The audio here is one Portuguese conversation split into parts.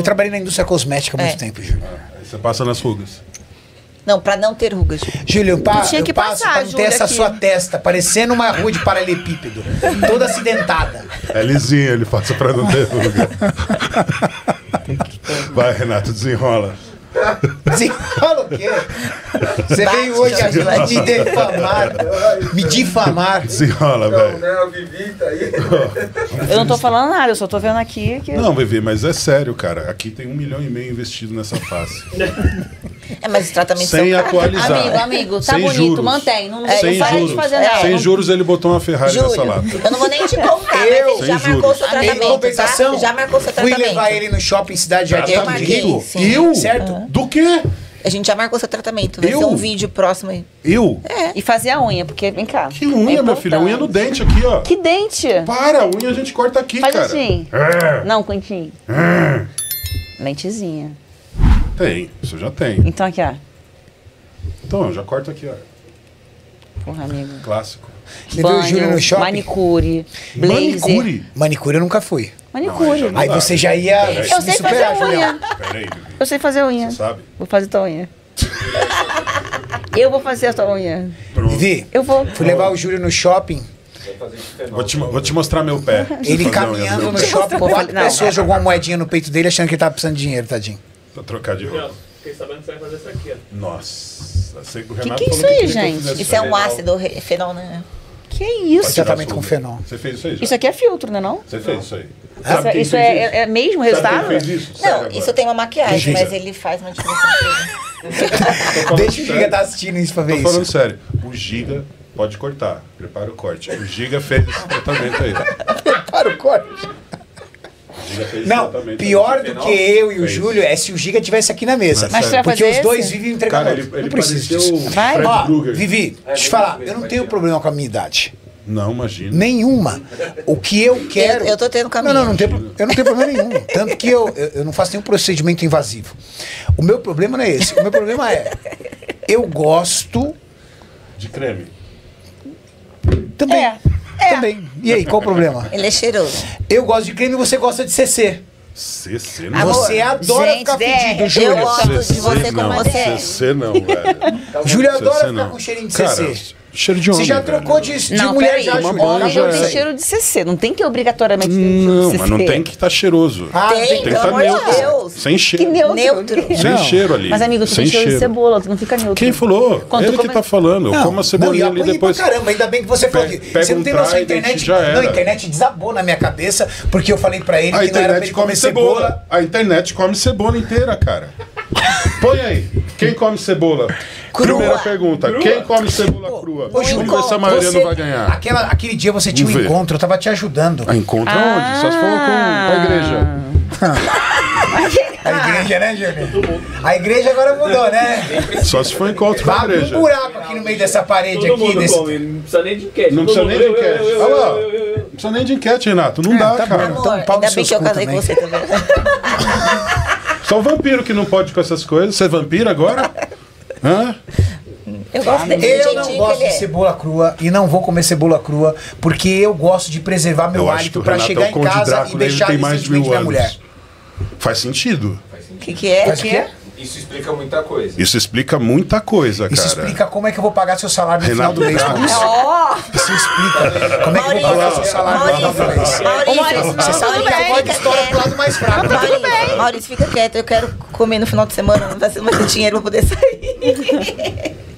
Eu trabalhei na indústria cosmética há muito É. tempo, Júlio. Aí você passa nas rugas. Não, pra não ter rugas. Júlio, eu, pa tinha eu que passo passar, pra não ter essa aqui. sua testa, parecendo uma rua de paralelepípedo, toda acidentada. É lisinho, ele passa pra não ter ruga. Vai, Renato, desenrola. Desenrola o quê? Você Bate, veio hoje me difamar, me difamar. Desenrola, Não, velho. né? Vivi tá aí. Eu não tô falando nada, eu só tô vendo aqui que. Não, Vivi, mas é sério, cara. Aqui tem um milhão e meio investido nessa face. É, mas os tratamentos Sem são atualizar. Amigo, amigo, tá Sem bonito, juros. mantém. Não, É, Sem não para de juros. fazer nada. Sem Não- juros, ele botou uma Ferrari nessa Júlio, lata. eu não vou nem te contar, Eu- mas ele já Sem marcou juros. seu tratamento, compensação, tá? Já marcou seu fui tratamento. levar ele no shopping Cidade Jardim Eu marquei, comigo. sim. Eu? Certo? Do quê? A gente já marcou seu tratamento. Vai Eu? ser um vídeo próximo aí. Eu? E fazer a unha, porque vem cá. Que unha, É minha filha? importante. Unha no dente aqui, ó. Que dente? Para, a unha a gente corta aqui, Faz cara. assim. É. Não, Quentinho. Lentezinha. Tem, isso já tem. Então aqui, ó. Então, eu já corto aqui, ó. Porra, amigo. Clássico. Levei o Júlio no shopping. manicure, blazer. Manicure? Manicure eu nunca fui. Manicure. Não, Aí dá. você já ia Eu me sei fazer superar, a Julião. unha. Peraí. Eu sei fazer unha. Você sabe? Vou fazer tua unha. Eu vou fazer a tua unha. Pronto. Vivi, Eu vou. fui levar o Júlio no shopping, Vou te, vou te mostrar meu pé. ele Fazer caminhando no pé. shopping, quatro não. pessoas jogou uma moedinha no peito dele achando que ele tava precisando de dinheiro, tadinho. Pra trocar de roupa. Fiquei sabendo que você vai fazer isso aqui, ó. Nossa. Sei que o Que que é isso aí, eu gente? Isso é um ácido fenol, né? Que isso? Tratamento com fenol. Você fez isso aí já? Isso aqui é filtro, né não? Você fez isso aí. Isso, Sabe é- isso é, é- é mesmo Sabe resultado? quem fez isso? Não, agora. isso tem uma maquiagem, mas ele faz uma diferença. Deixa o Giga tá assistindo isso pra Tô ver falando isso. sério. O Giga pode cortar. Prepara o corte. O Giga fez esse tratamento aí. Para o corte. O Giga fez esse Não, pior do que eu e o Fez. Júlio é se o Giga tivesse aqui na mesa. Mas vai Porque fazer os dois esse? vivem entregando. Cara, ele, ele não precisa disso. Vai. Ó. Vivi, deixa eu te falar, eu não tenho problema com a minha idade. Não, imagina. Nenhuma. O que eu quero. Eu- eu tô tendo a Não, não, não tem, eu não tenho problema nenhum. Tanto que eu, eu, eu não faço nenhum procedimento invasivo. O meu problema não é esse. O meu problema é. Eu gosto De creme. também. É. Também. E aí, qual o problema? Ele é cheiroso. Eu gosto de creme e você gosta de CC. CC não. Você adora gente, ficar é, fedido, eu Júlio. gosto de você como não, você é. CC não, velho. Júlio adora ficar com cheirinho de CC. Cheiro de homem. Você já trocou de, de Não, mulher já, Uma banho Homem já não tem cheiro de CC, não tem que obrigatoriamente ter Não, mas não tem que estar cheiroso. Ah, Tem, tem que pelo tá de neutro. Deus. Sem Que cheiro. neutro. Neutro. Sem Não. cheiro ali. Mas, amigo, tu Sem tem cheiro de cebola, tu não fica neutro. Quem falou? Quando Ele tu que come- tá falando. Não, Como a não, cebolinha ali apanhei depois. pra caramba, ainda bem que você falou. Que você não tem noção, a Trident, internet, já não, a era. internet desabou na minha cabeça, porque eu falei pra ele que não era pra ele come comer cebola. A internet come cebola inteira, cara. Põe aí. Quem come cebola? Crua. Primeira pergunta. Quem come cebola crua? Ô, Júlio, Vamos ver se a maioria você- não vai ganhar. Aquela, aquele dia você tinha um encontro, eu tava te ajudando. A encontra onde? Só se for com, a igreja. A igreja, né, Júlio? A igreja agora mudou, né? Só se for encontro com a Vai um igreja. buraco aqui no meio dessa parede Todo aqui. mundo Desse... come, não precisa nem de enquete. Não precisa nem de eu, eu, enquete. eu, Olha lá. eu, eu, eu, eu. Não precisa nem de enquete, Renato. Não É, dá, tá cara. bom. Amor, Então, pau ainda bem que eu casei com você também. Só o vampiro que não pode com essas coisas. Você é vampiro agora? Hã? Eu gosto do Eu não que gosto ele de é. cebola crua e não vou comer cebola crua porque eu gosto de preservar meu Eu acho que hálito Renato é chegar o em casa e Drácula, ele deixar tem mais de mil minha anos. mulher. Faz sentido. O que, que é? Faz o quê? Isso explica muita coisa. Isso explica muita coisa, Isso cara. explica como é que eu vou pagar seu salário no Renato final do mês. Maurício. Ó, Isso explica como é que eu vou pagar seu salário no final do mês. Maurício, Maurício, Você sabe tudo que a bem, voz história pro lado mais fraco. Maurício, Maurício, fica quieto. Eu quero comer no final de semana. Não vai ser mais ter dinheiro pra poder sair.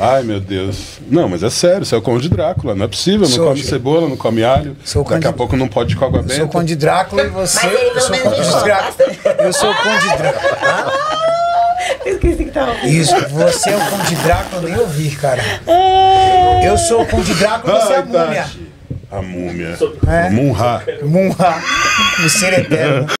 Ai, meu Deus. Não, mas é sério, você é o Conde Drácula. Não é possível. Não Sou, come Gil. cebola, não come alho. Sou Daqui Conde- a pouco não pode com água Eu sou o benta. Conde Drácula e você. Mas ele eu pelo sou o menos Conde me Drácula. Eu sou o Conde Drácula. Tava. Isso, você é o Conde Drácula, eu nem ouvi, cara. Eu sou o Conde Drácula, você é a Ai, múmia. A múmia. É. Munha. Munha. O ser eterno.